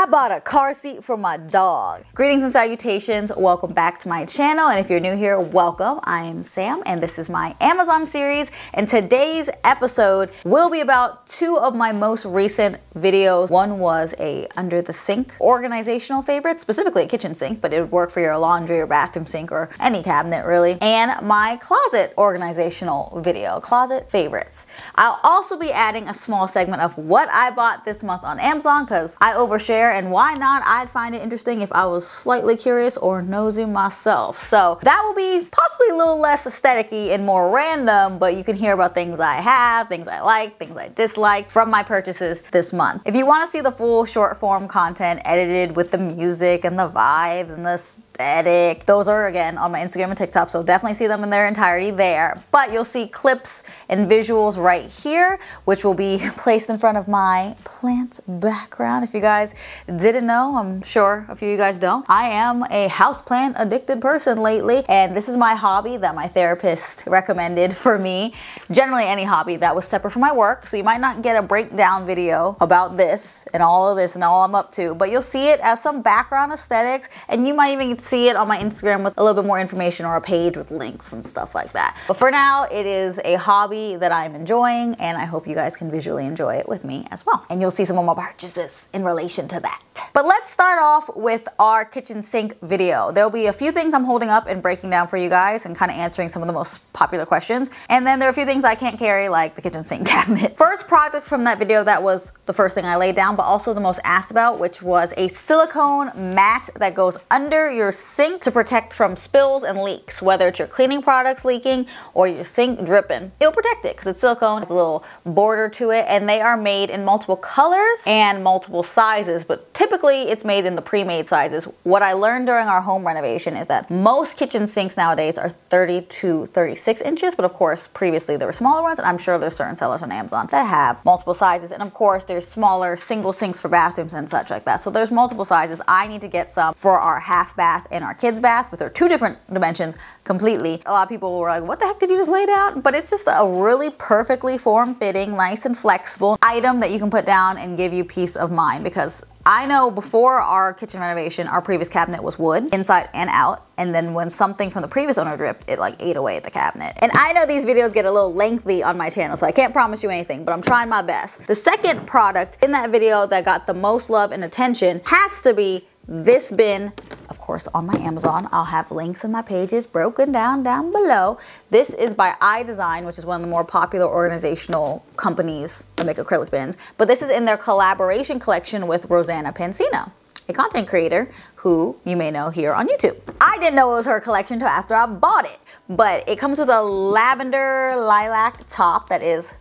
I bought a car seat for my dog. Greetings and salutations, welcome back to my channel, and if you're new here, welcome. I am Sam, and this is my Amazon series, and today's episode will be about two of my most recent videos. One was a under the sink organizational favorite, specifically a kitchen sink, but it would work for your laundry or bathroom sink or any cabinet really, and my closet organizational video, closet favorites. I'll also be adding a small segment of what I bought this month on Amazon, because I overshare and why not? I'd find it interesting if I was slightly curious or nosy myself. So that will be possibly a little less aesthetic and more random, but you can hear about things I have, things I like, things I dislike from my purchases this month. If you want to see the full short form content edited with the music and the vibes and the aesthetic. Those are again on my Instagram and TikTok, so definitely see them in their entirety there. But you'll see clips and visuals right here, which will be placed in front of my plant background. If you guys didn't know, I'm sure a few of you guys don't. I am a houseplant addicted person lately, and this is my hobby that my therapist recommended for me. Generally, any hobby that was separate from my work, so you might not get a breakdown video about this and all of this and all I'm up to, but you'll see it as some background aesthetics, and you might even see it on my Instagram with a little bit more information or a page with links and stuff like that. But for now, it is a hobby that I'm enjoying and I hope you guys can visually enjoy it with me as well. And you'll see some of my purchases in relation to that. But let's start off with our kitchen sink video. There'll be a few things I'm holding up and breaking down for you guys and kind of answering some of the most popular questions. And then there are a few things I can't carry like the kitchen sink cabinet. First product from that video that was the first thing I laid down, but also the most asked about, which was a silicone mat that goes under your sink to protect from spills and leaks, whether it's your cleaning products leaking or your sink dripping. It'll protect it because it's silicone, it's a little border to it, and they are made in multiple colors and multiple sizes, but typically it's made in the pre-made sizes. What I learned during our home renovation is that most kitchen sinks nowadays are 30 to 36 inches, but of course previously there were smaller ones, and I'm sure there's certain sellers on Amazon that have multiple sizes, and of course there's smaller single sinks for bathrooms and such like that. So there's multiple sizes. I need to get some for our half bath in our kids' bath, with are two different dimensions completely. A lot of people were like, what the heck did you just lay down? But it's just a really perfectly form-fitting, nice and flexible item that you can put down and give you peace of mind because I know before our kitchen renovation, our previous cabinet was wood, inside and out. And then when something from the previous owner dripped, it like ate away at the cabinet. And I know these videos get a little lengthy on my channel, so I can't promise you anything, but I'm trying my best. The second product in that video that got the most love and attention has to be this bin of course, on my Amazon. I'll have links in my pages broken down down below. This is by iDesign, which is one of the more popular organizational companies that make acrylic bins. But this is in their collaboration collection with Rosanna Pansino a content creator who you may know here on YouTube. I didn't know it was her collection until after I bought it, but it comes with a lavender lilac top that is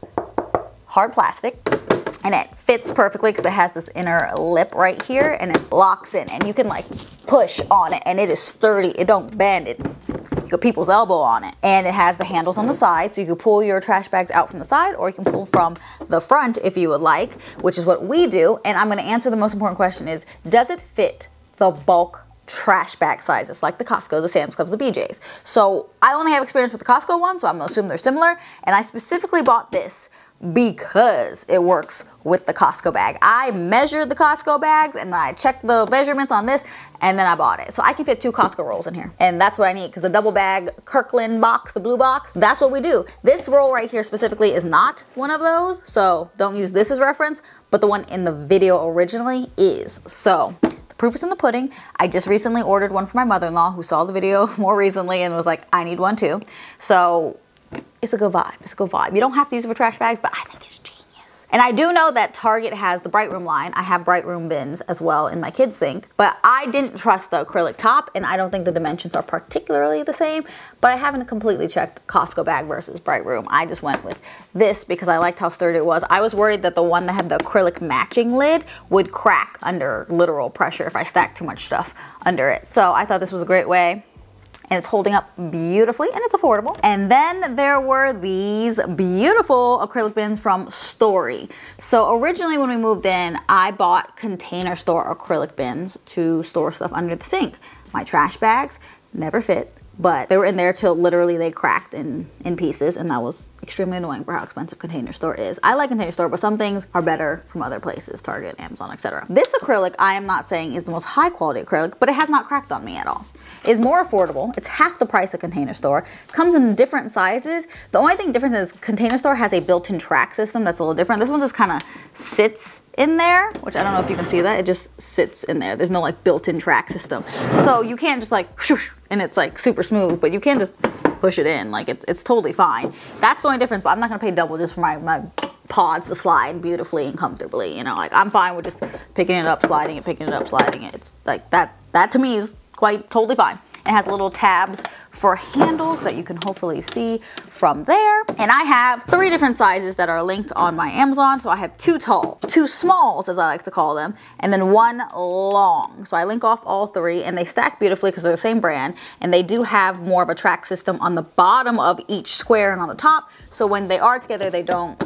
hard plastic and it fits perfectly because it has this inner lip right here and it locks in and you can like push on it and it is sturdy it don't bend it you got people's elbow on it and it has the handles on the side so you can pull your trash bags out from the side or you can pull from the front if you would like which is what we do and I'm going to answer the most important question is does it fit the bulk trash bag sizes like the Costco, the Sam's Clubs, the BJ's. So I only have experience with the Costco one, so I'm gonna assume they're similar. And I specifically bought this because it works with the Costco bag. I measured the Costco bags and I checked the measurements on this and then I bought it. So I can fit two Costco rolls in here. And that's what I need because the double bag Kirkland box, the blue box, that's what we do. This roll right here specifically is not one of those. So don't use this as reference, but the one in the video originally is. So the proof is in the pudding. I just recently ordered one for my mother-in-law who saw the video more recently and was like, I need one too. So it's a good vibe. It's a good vibe. You don't have to use it for trash bags, but I think it's genius. And I do know that Target has the Brightroom line. I have Brightroom bins as well in my kids' sink, but I didn't trust the acrylic top, and I don't think the dimensions are particularly the same, but I haven't completely checked Costco bag versus Brightroom. I just went with this because I liked how sturdy it was. I was worried that the one that had the acrylic matching lid would crack under literal pressure if I stacked too much stuff under it. So I thought this was a great way and it's holding up beautifully and it's affordable. And then there were these beautiful acrylic bins from STORi. So originally when we moved in, I bought container store acrylic bins to store stuff under the sink. My trash bags never fit but they were in there till literally they cracked in, in pieces and that was extremely annoying for how expensive Container Store is. I like Container Store, but some things are better from other places, Target, Amazon, etc. This acrylic I am not saying is the most high quality acrylic, but it has not cracked on me at all is more affordable. It's half the price of Container Store. Comes in different sizes. The only thing different is Container Store has a built-in track system that's a little different. This one's just kind of sits in there, which I don't know if you can see that. It just sits in there. There's no like built-in track system. So you can't just like and it's like super smooth, but you can just push it in. Like it's, it's totally fine. That's the only difference, but I'm not gonna pay double just for my, my pods to slide beautifully and comfortably. You know, like I'm fine with just picking it up, sliding it, picking it up, sliding it. It's like that, that to me is quite totally fine. It has little tabs for handles that you can hopefully see from there. And I have three different sizes that are linked on my Amazon. So I have two tall, two smalls as I like to call them, and then one long. So I link off all three and they stack beautifully because they're the same brand. And they do have more of a track system on the bottom of each square and on the top. So when they are together, they don't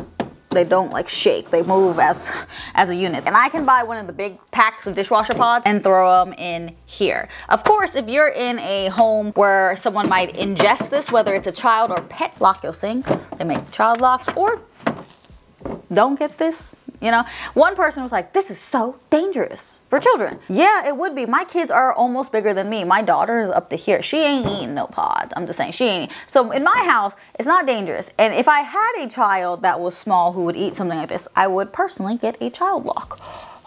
they don't like shake. They move as, as a unit. And I can buy one of the big packs of dishwasher pods and throw them in here. Of course, if you're in a home where someone might ingest this, whether it's a child or pet, lock your sinks. They make child locks or don't get this you know, one person was like, "This is so dangerous for children." Yeah, it would be. My kids are almost bigger than me. My daughter is up to here. She ain't eating no pods. I'm just saying she ain't. So in my house, it's not dangerous. And if I had a child that was small who would eat something like this, I would personally get a child lock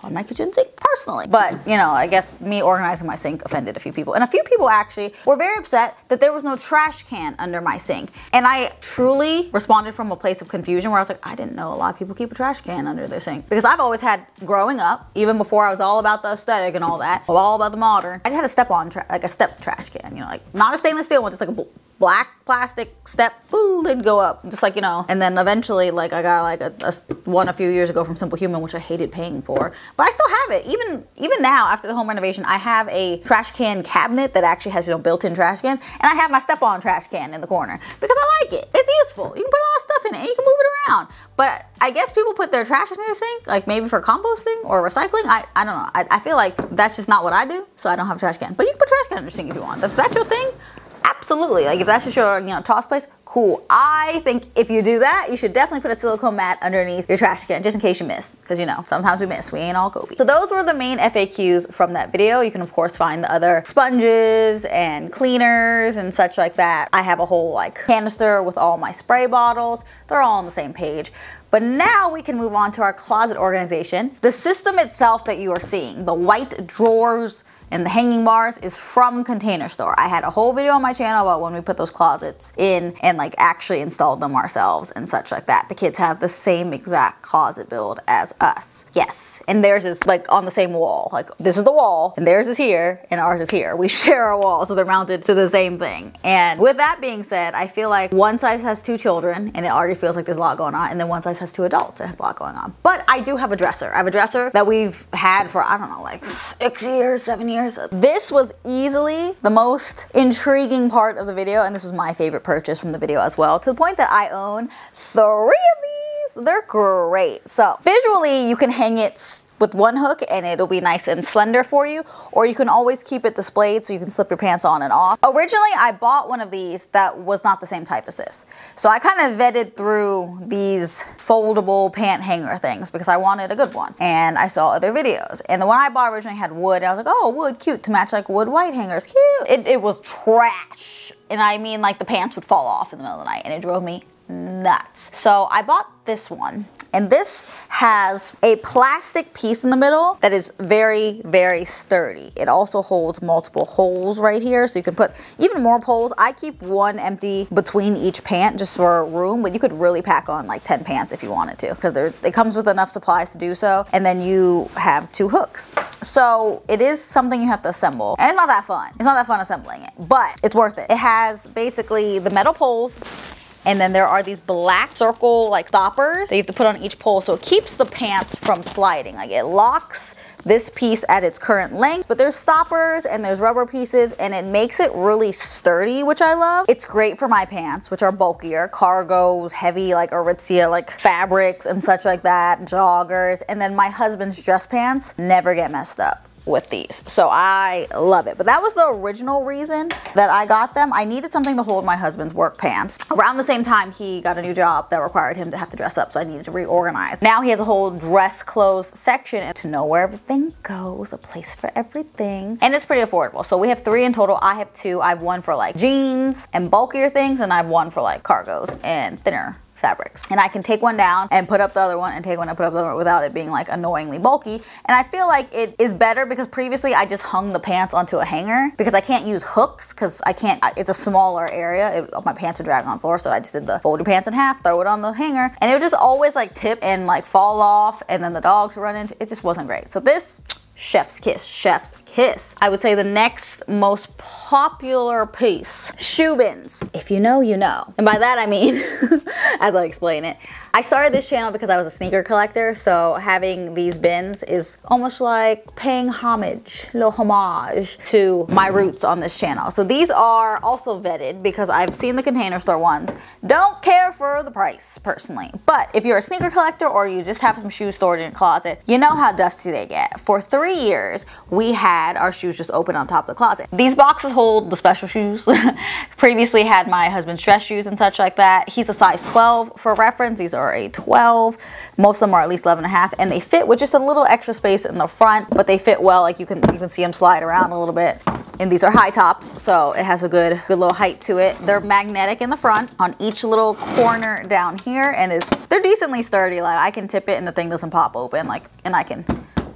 on my kitchen sink personally. But, you know, I guess me organizing my sink offended a few people. And a few people actually were very upset that there was no trash can under my sink. And I truly responded from a place of confusion where I was like, I didn't know a lot of people keep a trash can under their sink. Because I've always had, growing up, even before I was all about the aesthetic and all that, all about the modern, I just had a step on, like a step trash can, you know, like not a stainless steel one, just like a black plastic step, boo, they'd go up. Just like, you know, and then eventually, like, I got like a, a, one a few years ago from simplehuman, which I hated paying for. But I still have it. Even even now, after the home renovation, I have a trash can cabinet that actually has, you know, built-in trash cans. And I have my step-on trash can in the corner because I like it. It's useful. You can put a lot of stuff in it and you can move it around. But I guess people put their trash in their sink, like maybe for composting or recycling. I, I don't know. I, I feel like that's just not what I do, so I don't have a trash can. But you can put trash can in your sink if you want. If that's your thing, Absolutely. Like if that's just your, you know, toss place, cool. I think if you do that, you should definitely put a silicone mat underneath your trash can just in case you miss. Because you know, sometimes we miss. We ain't all Kobe. So those were the main FAQs from that video. You can of course find the other sponges and cleaners and such like that. I have a whole like canister with all my spray bottles. They're all on the same page. But now we can move on to our closet organization. The system itself that you are seeing, the white drawers, and the hanging bars is from Container Store. I had a whole video on my channel about when we put those closets in and like actually installed them ourselves and such like that. The kids have the same exact closet build as us. Yes, and theirs is like on the same wall. Like this is the wall and theirs is here and ours is here. We share our wall so they're mounted to the same thing. And with that being said, I feel like one size has two children and it already feels like there's a lot going on and then one size has two adults and has a lot going on. But I do have a dresser. I have a dresser that we've had for I don't know like six years, seven years years. This was easily the most intriguing part of the video, and this was my favorite purchase from the video as well, to the point that I own three of these. They're great. So visually, you can hang it with one hook and it'll be nice and slender for you or you can always keep it displayed so you can slip your pants on and off. Originally I bought one of these that was not the same type as this. So I kind of vetted through these foldable pant hanger things because I wanted a good one and I saw other videos and the one I bought originally had wood I was like oh wood cute to match like wood white hangers cute. It, it was trash and I mean like the pants would fall off in the middle of the night and it drove me nuts. So I bought this one and this has a plastic piece in the middle that is very, very sturdy. It also holds multiple holes right here, so you can put even more poles. I keep one empty between each pant just for room, but you could really pack on like 10 pants if you wanted to, because it comes with enough supplies to do so. And then you have two hooks. So it is something you have to assemble. And it's not that fun. It's not that fun assembling it, but it's worth it. It has basically the metal poles and then there are these black circle like stoppers that you have to put on each pole. So it keeps the pants from sliding. Like it locks this piece at its current length, but there's stoppers and there's rubber pieces and it makes it really sturdy, which I love. It's great for my pants, which are bulkier, cargos, heavy like Aritzia, like fabrics and such like that, joggers. And then my husband's dress pants never get messed up with these. So I love it. But that was the original reason that I got them. I needed something to hold my husband's work pants. Around the same time, he got a new job that required him to have to dress up, so I needed to reorganize. Now he has a whole dress clothes section and to know where everything goes, a place for everything. And it's pretty affordable. So we have three in total. I have two. I have one for like jeans and bulkier things, and I have one for like cargos and thinner fabrics. And I can take one down and put up the other one and take one and put up the other one without it being like annoyingly bulky. And I feel like it is better because previously I just hung the pants onto a hanger because I can't use hooks because I can't, it's a smaller area. It, my pants are dragging on the floor. So I just did the fold your pants in half, throw it on the hanger. And it would just always like tip and like fall off. And then the dogs run into, it just wasn't great. So this, chef's kiss, chef's kiss. I would say the next most popular piece, shoe bins. If you know, you know. And by that I mean, as I explain it, I started this channel because I was a sneaker collector, so having these bins is almost like paying homage, little homage to my roots on this channel. So these are also vetted because I've seen the container store ones. Don't care for the price personally, but if you're a sneaker collector or you just have some shoes stored in your closet, you know how dusty they get. For three years, we had our shoes just open on top of the closet. These boxes hold the special shoes. Previously had my husband's dress shoes and such like that. He's a size 12 for reference. These are a 12. Most of them are at least 11 and a half and they fit with just a little extra space in the front, but they fit well. Like you can, you can see them slide around a little bit. And these are high tops, so it has a good, good little height to it. They're magnetic in the front on each little corner down here and they're decently sturdy. Like I can tip it and the thing doesn't pop open like, and I can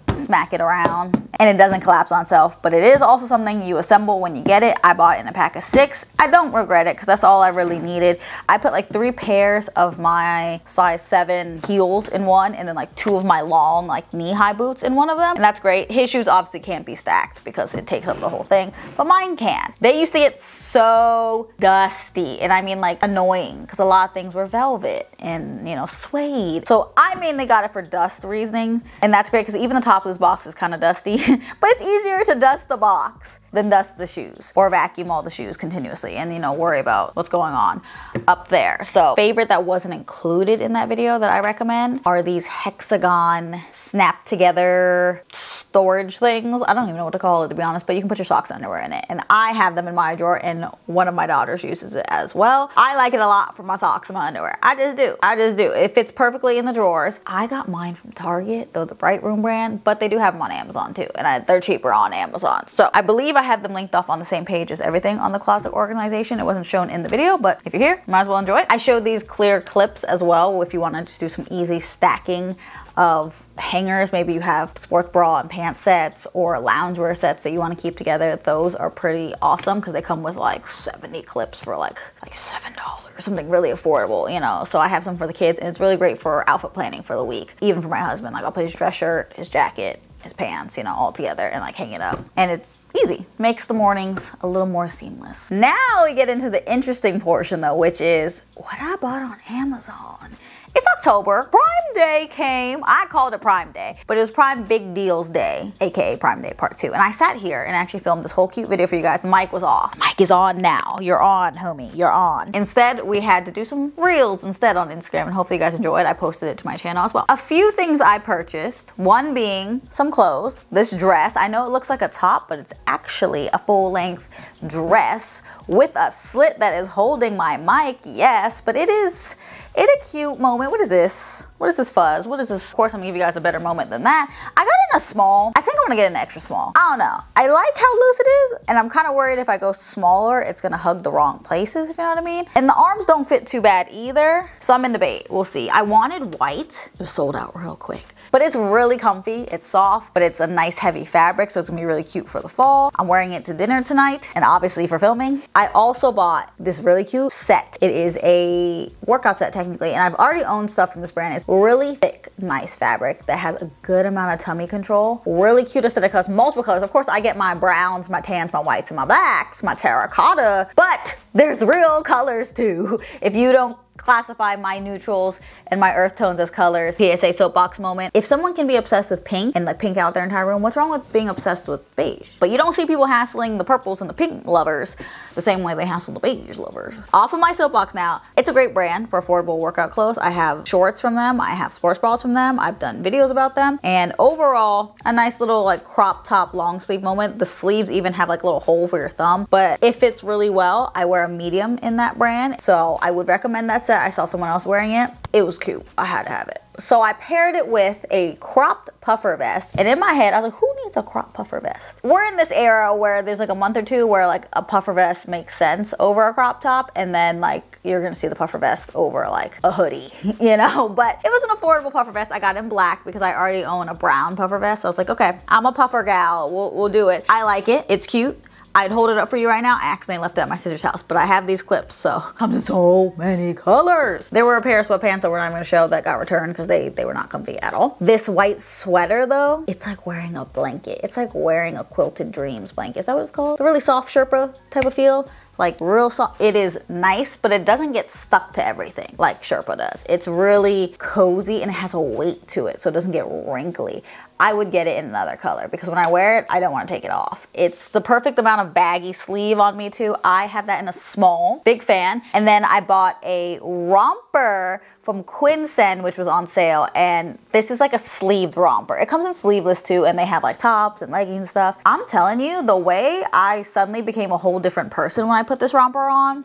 smack it around and it doesn't collapse on itself but it is also something you assemble when you get it. I bought it in a pack of six. I don't regret it because that's all I really needed. I put like three pairs of my size 7 heels in one and then like two of my long like knee-high boots in one of them and that's great. His shoes obviously can't be stacked because it takes up the whole thing but mine can. They used to get so dusty and I mean like annoying because a lot of things were velvet and you know suede. So I mainly got it for dust reasoning and that's great because even the top of this box is kind of dusty, but it's easier to dust the box than dust the shoes or vacuum all the shoes continuously and you know worry about what's going on up there. So favorite that wasn't included in that video that I recommend are these hexagon snap together storage things. I don't even know what to call it to be honest, but you can put your socks and underwear in it. And I have them in my drawer and one of my daughters uses it as well. I like it a lot for my socks and my underwear. I just do. I just do. It fits perfectly in the drawers. I got mine from Target, though the Brightroom brand, but they do have them on Amazon too. And I, they're cheaper on Amazon. So I believe I have them linked off on the same page as everything on the closet organization. It wasn't shown in the video, but if you're here, might as well enjoy it. I showed these clear clips as well if you want to do some easy stacking of hangers. Maybe you have sports bra and pants sets or loungewear sets that you want to keep together. Those are pretty awesome because they come with like 70 clips for like like seven dollars, something really affordable, you know. So I have some for the kids, and it's really great for outfit planning for the week. Even for my husband, like I'll put his dress shirt, his jacket, his pants, you know, all together and like hang it up. And it's easy. Makes the mornings a little more seamless. Now we get into the interesting portion though, which is what I bought on Amazon. It's October. Prime Day came. I called it Prime Day, but it was Prime Big Deals Day, aka Prime Day Part 2. And I sat here and actually filmed this whole cute video for you guys. Mic was off. Mic is on now. You're on, homie. You're on. Instead, we had to do some reels instead on Instagram, and hopefully you guys enjoyed. I posted it to my channel as well. A few things I purchased. One being some clothes. This dress. I know it looks like a top, but it's actually a full-length dress with a slit that is holding my mic. Yes, but it is in a cute moment. What is this? What is this fuzz? What is this? Of course, I'm gonna give you guys a better moment than that. I got in a small. I think I'm gonna get an extra small. I don't know. I like how loose it is, and I'm kind of worried if I go smaller, it's gonna hug the wrong places, if you know what I mean. And the arms don't fit too bad either, so I'm in debate. We'll see. I wanted white. It was sold out real quick. But it's really comfy, it's soft, but it's a nice heavy fabric, so it's gonna be really cute for the fall. I'm wearing it to dinner tonight, and obviously for filming. I also bought this really cute set. It is a workout set technically, and I've already owned stuff from this brand. It's really thick, nice fabric that has a good amount of tummy control. Really cute aesthetic colors, multiple colors. Of course, I get my browns, my tans, my whites, and my blacks, my terracotta, but there's real colors too. If you don't classify my neutrals and my earth tones as colors. PSA soapbox moment. If someone can be obsessed with pink and like pink out their entire room, what's wrong with being obsessed with beige? But you don't see people hassling the purples and the pink lovers the same way they hassle the beige lovers. Off of my soapbox now. It's a great brand for affordable workout clothes. I have shorts from them. I have sports bras from them. I've done videos about them. And overall, a nice little like crop top long sleeve moment. The sleeves even have like a little hole for your thumb, but it fits really well. I wear a medium in that brand. So I would recommend that set. I saw someone else wearing it. It was cute. I had to have it. So I paired it with a cropped puffer vest. And in my head, I was like, who needs a crop puffer vest? We're in this era where there's like a month or two where like a puffer vest makes sense over a crop top. And then like you're gonna see the puffer vest over like a hoodie, you know? But it was an affordable puffer vest. I got in black because I already own a brown puffer vest. So I was like, okay, I'm a puffer gal. We'll, we'll do it. I like it. It's cute. I'd hold it up for you right now. I accidentally left it at my sister's house, but I have these clips, so comes in so many colors. There were a pair of sweatpants that we're not gonna show that got returned because they, they were not comfy at all. This white sweater though, it's like wearing a blanket. It's like wearing a quilted dreams blanket. Is that what it's called? The really soft Sherpa type of feel like real soft. It is nice, but it doesn't get stuck to everything like Sherpa does. It's really cozy and it has a weight to it, so it doesn't get wrinkly. I would get it in another color because when I wear it, I don't want to take it off. It's the perfect amount of baggy sleeve on me too. I have that in a small, big fan. And then I bought a romper from Qinsen, which was on sale. And this is like a sleeved romper. It comes in sleeveless too, and they have like tops and leggings and stuff. I'm telling you, the way I suddenly became a whole different person when I put this romper on,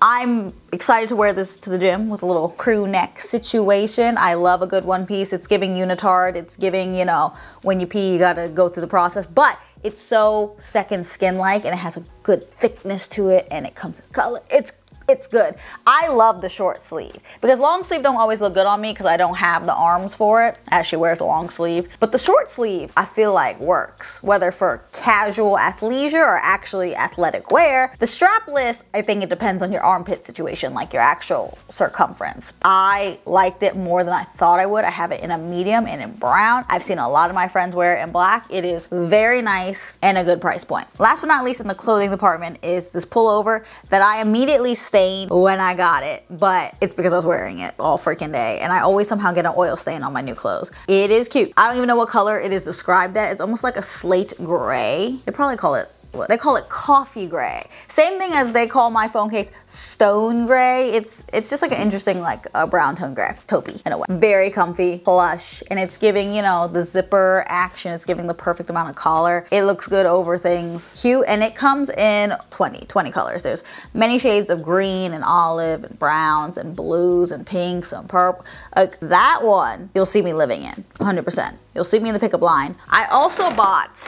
I'm excited to wear this to the gym with a little crew neck situation. I love a good one piece. It's giving unitard. It's giving, you know, when you pee, you gotta go through the process. But it's so second skin like and it has a good thickness to it and it comes in color. It's it's good. I love the short sleeve because long sleeve don't always look good on me because I don't have the arms for it she wears a long sleeve. But the short sleeve I feel like works, whether for casual athleisure or actually athletic wear. The strapless, I think it depends on your armpit situation, like your actual circumference. I liked it more than I thought I would. I have it in a medium and in brown. I've seen a lot of my friends wear it in black. It is very nice and a good price point. Last but not least in the clothing department is this pullover that I immediately stain when I got it, but it's because I was wearing it all freaking day. And I always somehow get an oil stain on my new clothes. It is cute. I don't even know what color it is described at. It's almost like a slate gray. They probably call it they call it coffee gray. Same thing as they call my phone case stone gray. It's it's just like an interesting like a brown tone gray, taupey in a way. Very comfy, plush, and it's giving you know the zipper action. It's giving the perfect amount of collar. It looks good over things, cute, and it comes in 20 20 colors. There's many shades of green and olive and browns and blues and pinks and purple. Like that one, you'll see me living in 100%. You'll see me in the pickup line. I also bought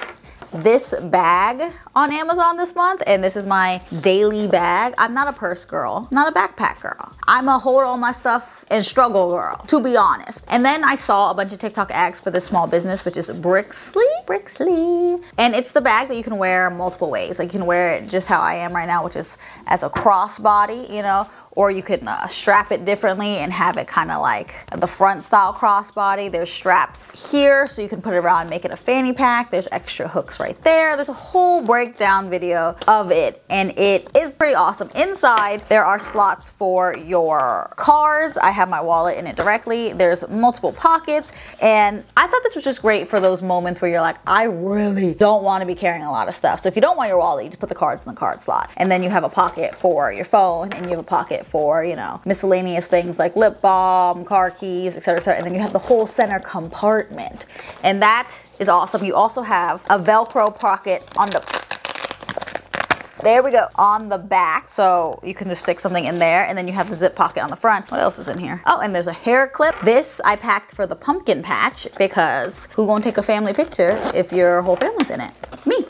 this bag on Amazon this month and this is my daily bag. I'm not a purse girl, not a backpack girl. I'm a hold all my stuff and struggle girl, to be honest. And then I saw a bunch of TikTok ads for this small business, which is Brixley. Brixley. And it's the bag that you can wear multiple ways. Like you can wear it just how I am right now, which is as a crossbody, you know, or you can uh, strap it differently and have it kind of like the front style crossbody. There's straps here so you can put it around and make it a fanny pack. There's extra hooks right there. There's a whole breakdown video of it and it is pretty awesome. Inside there are slots for your cards. I have my wallet in it directly. There's multiple pockets and I thought this was just great for those moments where you're like, I really don't want to be carrying a lot of stuff. So if you don't want your wallet, you just put the cards in the card slot. And then you have a pocket for your phone and you have a pocket for, you know, miscellaneous things like lip balm, car keys, etc., etc. And then you have the whole center compartment. And that is awesome. You also have a Velcro pocket on the there we go, on the back. So you can just stick something in there and then you have the zip pocket on the front. What else is in here? Oh, and there's a hair clip. This I packed for the pumpkin patch because who gonna take a family picture if your whole family's in it? Me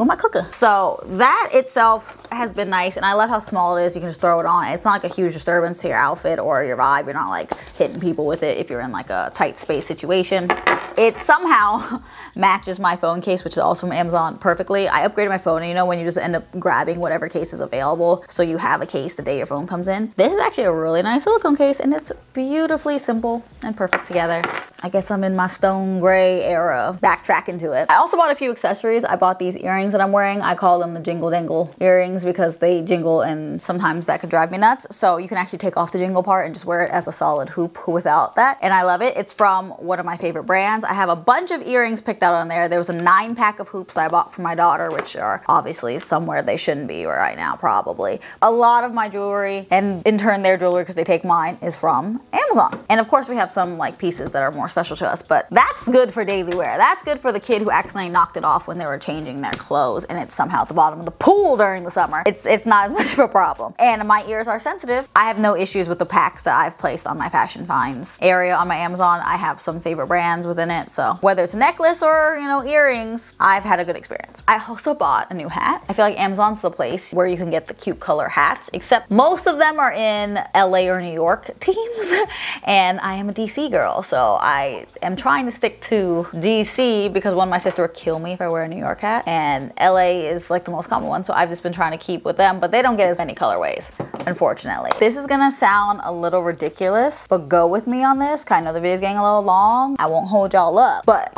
with my cooker. So that itself has been nice and I love how small it is. You can just throw it on. It's not like a huge disturbance to your outfit or your vibe. You're not like hitting people with it if you're in like a tight space situation. It somehow matches my phone case, which is also from Amazon perfectly. I upgraded my phone and you know when you just end up grabbing whatever case is available so you have a case the day your phone comes in. This is actually a really nice silicone case and it's beautifully simple and perfect together. I guess I'm in my stone gray era. Backtrack into it. I also bought a few accessories. I bought these earrings that I'm wearing. I call them the jingle dangle earrings because they jingle and sometimes that could drive me nuts. So you can actually take off the jingle part and just wear it as a solid hoop without that. And I love it. It's from one of my favorite brands. I have a bunch of earrings picked out on there. There was a nine pack of hoops that I bought for my daughter, which are obviously somewhere they shouldn't be right now, probably. A lot of my jewelry and in turn their jewelry because they take mine is from Amazon. And of course we have some like pieces that are more special to us, but that's good for daily wear. That's good for the kid who accidentally knocked it off when they were changing their clothes and it's somehow at the bottom of the pool during the summer. It's, it's not as much of a problem. And my ears are sensitive. I have no issues with the packs that I've placed on my fashion finds area on my Amazon. I have some favorite brands within it. So whether it's a necklace or, you know, earrings, I've had a good experience. I also bought a new hat. I feel like Amazon's the place where you can get the cute color hats, except most of them are in LA or New York teams. and I am a DC girl. So I am trying to stick to DC because one, my sister would kill me if I wear a New York hat. And LA is like the most common one. So I've just been trying to keep with them, but they don't get as many colorways, unfortunately. This is gonna sound a little ridiculous, but go with me on this. I know the video's getting a little long. I won't hold y'all up, but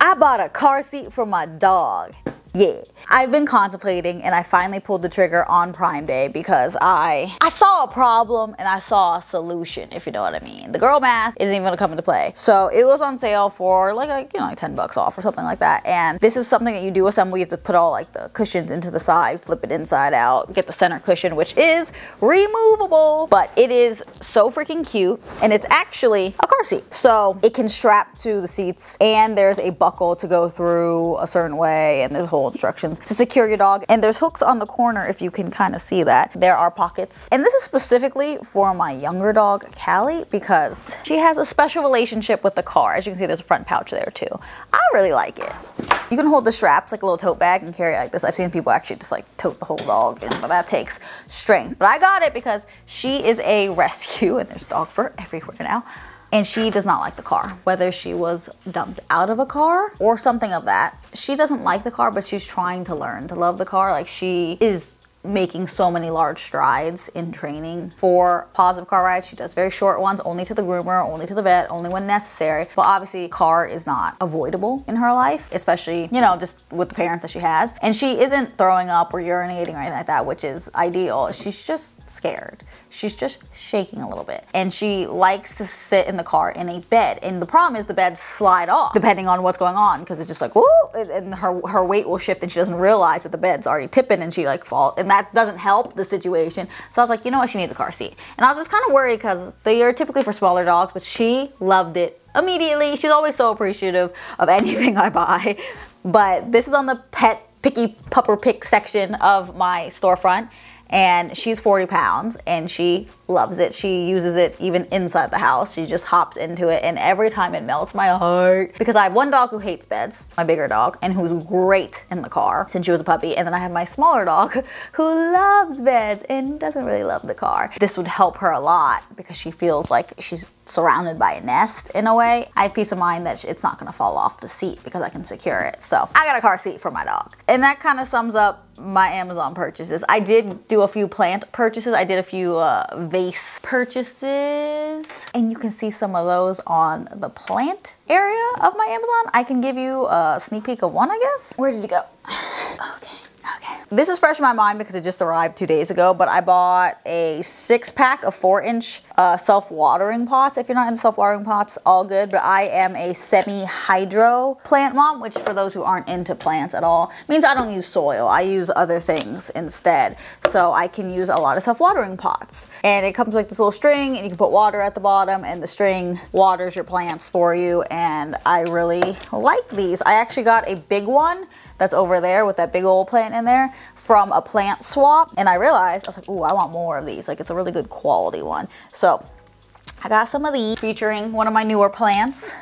I bought a car seat for my dog. Yeah. I've been contemplating and I finally pulled the trigger on Prime Day because I I saw a problem and I saw a solution, if you know what I mean. The girl math isn't even gonna come into play. So it was on sale for like, like you know like 10 bucks off or something like that. And this is something that you do assemble. You have to put all like the cushions into the side, flip it inside out, get the center cushion, which is removable. But it is so freaking cute and it's actually a car seat. So it can strap to the seats and there's a buckle to go through a certain way and there's a whole instructions to secure your dog. And there's hooks on the corner if you can kind of see that. There are pockets. And this is specifically for my younger dog, Callie, because she has a special relationship with the car. As you can see, there's a front pouch there too. I really like it. You can hold the straps like a little tote bag and carry it like this. I've seen people actually just like tote the whole dog in, but that takes strength. But I got it because she is a rescue and there's dog fur everywhere now and she does not like the car. Whether she was dumped out of a car or something of that, she doesn't like the car, but she's trying to learn to love the car. Like she is making so many large strides in training for positive car rides. She does very short ones, only to the groomer, only to the vet, only when necessary. But obviously, car is not avoidable in her life, especially, you know, just with the parents that she has. And she isn't throwing up or urinating or anything like that, which is ideal. She's just scared. She's just shaking a little bit. And she likes to sit in the car in a bed. And the problem is the beds slide off depending on what's going on because it's just like, woo, and her, her weight will shift and she doesn't realize that the bed's already tipping and she like fall. And that doesn't help the situation. So I was like, you know what, she needs a car seat. And I was just kind of worried because they are typically for smaller dogs, but she loved it immediately. She's always so appreciative of anything I buy. But this is on the pet picky pupper pick section of my storefront and she's 40 pounds and she loves it. She uses it even inside the house. She just hops into it and every time it melts my heart because I have one dog who hates beds, my bigger dog, and who's great in the car since she was a puppy. And then I have my smaller dog who loves beds and doesn't really love the car. This would help her a lot because she feels like she's surrounded by a nest in a way. I have peace of mind that it's not gonna fall off the seat because I can secure it. So I got a car seat for my dog. And that kind of sums up my Amazon purchases. I did do a few plant purchases. I did a few uh, purchases. And you can see some of those on the plant area of my Amazon. I can give you a sneak peek of one, I guess. Where did you go? okay. Okay. This is fresh in my mind because it just arrived two days ago, but I bought a six pack of four inch uh, self-watering pots. If you're not in self-watering pots, all good, but I am a semi-hydro plant mom, which for those who aren't into plants at all, means I don't use soil. I use other things instead. So I can use a lot of self-watering pots. And it comes with this little string and you can put water at the bottom and the string waters your plants for you. And I really like these. I actually got a big one that's over there with that big old plant in there from a plant swap. And I realized, I was like, ooh, I want more of these. Like it's a really good quality one. So I got some of these featuring one of my newer plants.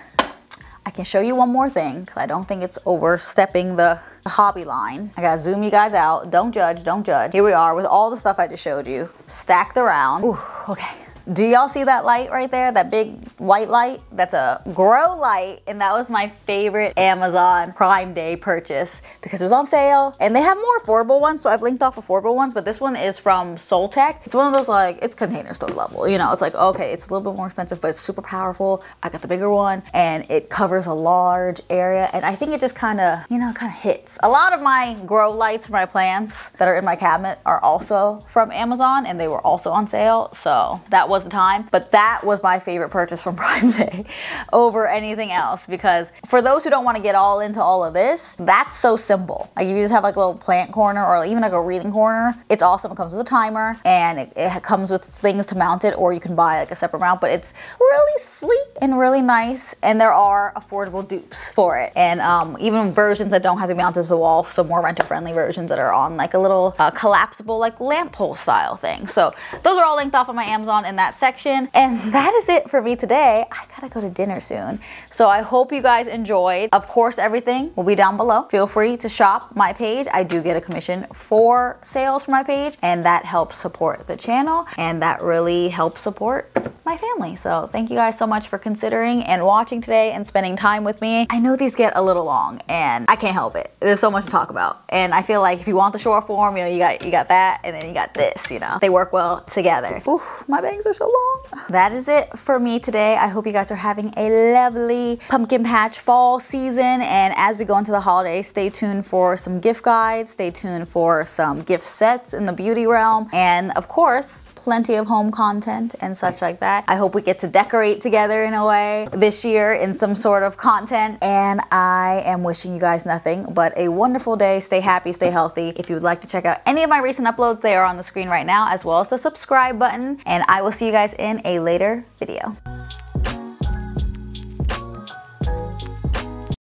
I can show you one more thing because I don't think it's overstepping the hobby line. I gotta zoom you guys out. Don't judge, don't judge. Here we are with all the stuff I just showed you stacked around. Ooh, okay. Do y'all see that light right there? That big white light? That's a grow light. And that was my favorite Amazon Prime Day purchase because it was on sale and they have more affordable ones. So I've linked off affordable ones, but this one is from Soltech. It's one of those like, it's container store level. You know, it's like, okay, it's a little bit more expensive, but it's super powerful. I got the bigger one and it covers a large area. And I think it just kind of, you know, kind of hits. A lot of my grow lights for my plants that are in my cabinet are also from Amazon and they were also on sale. So that was the time. But that was my favorite purchase from Prime Day over anything else because for those who don't want to get all into all of this, that's so simple. Like if you just have like a little plant corner or even like a reading corner, it's awesome. It comes with a timer and it, it comes with things to mount it or you can buy like a separate mount, but it's really sleek and really nice. And there are affordable dupes for it. And um, even versions that don't have to be mounted to the wall, so more renter friendly versions that are on like a little uh, collapsible like lamp pole style thing. So those are all linked off on my Amazon in that section. And that is it for me today. I gotta go to dinner soon. So I hope you guys enjoyed. Of course, everything will be down below. Feel free to shop my page. I do get a commission for sales for my page and that helps support the channel and that really helps support my family. So thank you guys so much for considering and watching today and spending time with me. I know these get a little long and I can't help it. There's so much to talk about. And I feel like if you want the short form, you know, you got you got that and then you got this, you know. They work well together. Oof, my bangs are so long. That is it for me today. I hope you guys are having a lovely pumpkin patch fall season and as we go into the holidays, stay tuned for some gift guides, stay tuned for some gift sets in the beauty realm and of course, plenty of home content and such like that. I hope we get to decorate together in a way this year in some sort of content. And I am wishing you guys nothing but a wonderful day. Stay happy, stay healthy. If you would like to check out any of my recent uploads, they are on the screen right now, as well as the subscribe button. And I will see you guys in a later video.